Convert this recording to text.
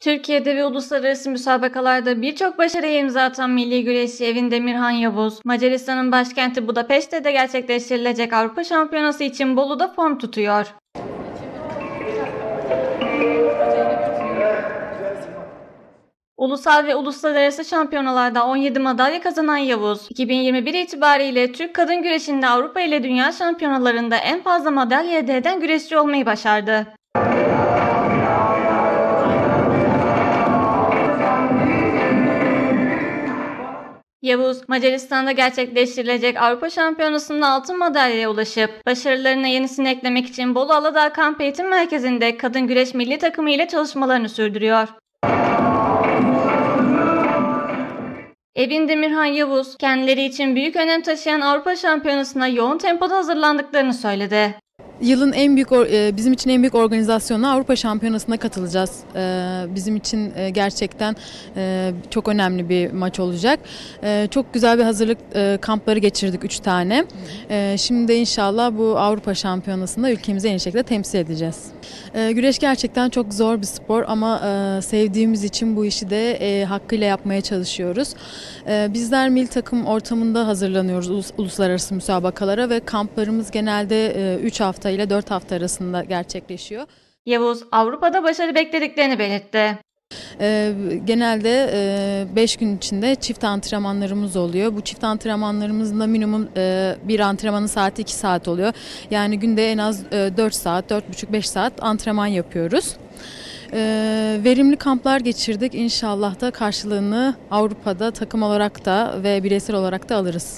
Türkiye'de ve uluslararası müsabakalarda birçok başarıya imza atan milli güreşçi Evin Demirhan Yavuz, Macaristan'ın başkenti Budapeşte'de gerçekleştirilecek Avrupa Şampiyonası için Bolu'da form tutuyor. Ulusal ve uluslararası şampiyonalarda 17 madalya kazanan Yavuz, 2021 itibariyle Türk kadın güreşinde Avrupa ile Dünya şampiyonalarında en fazla madalya elde eden güreşçi olmayı başardı. Yavuz, Macaristan'da gerçekleştirilecek Avrupa Şampiyonası'nda altın madalyaya ulaşıp başarılarına yenisini eklemek için Bolu Aladağ Kamp Eğitim Merkezi'nde kadın güreş milli takımı ile çalışmalarını sürdürüyor. Evin Demirhan Yavuz, kendileri için büyük önem taşıyan Avrupa Şampiyonası'na yoğun tempoda hazırlandıklarını söyledi. Yılın en büyük e, bizim için en büyük organizasyonu Avrupa Şampiyonası'na katılacağız. E, Bizim için e, gerçekten çok önemli bir maç olacak. Çok güzel bir hazırlık kampları geçirdik 3 tane. Şimdi inşallah bu Avrupa Şampiyonası'nda ülkemizi en iyi şekilde temsil edeceğiz. Güreş gerçekten çok zor bir spor ama sevdiğimiz için bu işi de hakkıyla yapmaya çalışıyoruz. Bizler mil takım ortamında hazırlanıyoruz ulus- uluslararası müsabakalara ve kamplarımız genelde 3 hafta ile 4 hafta arasında gerçekleşiyor. Yavuz, Avrupa'da başarı beklediklerini belirtti. E, Genelde 5 gün içinde çift antrenmanlarımız oluyor. Bu çift antrenmanlarımızın da minimum e, bir antrenmanın saati 2 saat oluyor. Yani günde en az 4 saat, 4,5-5 saat antrenman yapıyoruz. E, Verimli kamplar geçirdik. İnşallah da karşılığını Avrupa'da takım olarak da ve bireysel olarak da alırız.